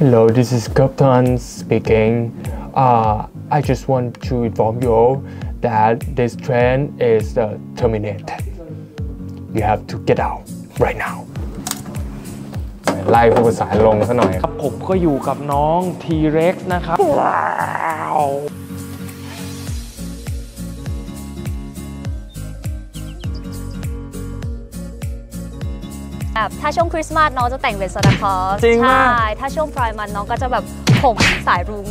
Hello, this is Captain speaking. Uh, I just want to inform you all that this train is uh, terminated. You have to get out right now. ไล่ผู้โดยสารลงซะหน่อย ครับผมก็อยู่กับน้อง T-Rex นะครับ แบบถ้าช่วงคริสต์มาสน้องจะแต่งเป็นซานตาคลอสจริงมาก ใช่ ถ้าช่วงพรายมันน้องก็จะแบบผมสายรุ้ง